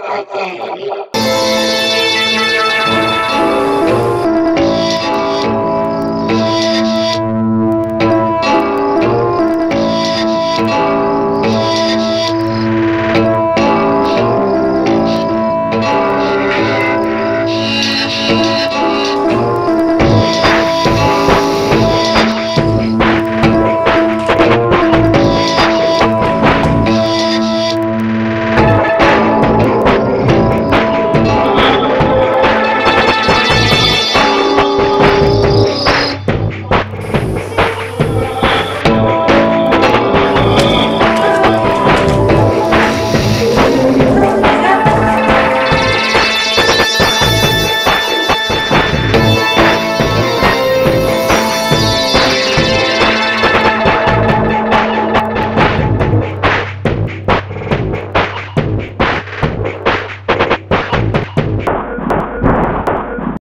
terjadi, terjadi, terjadi.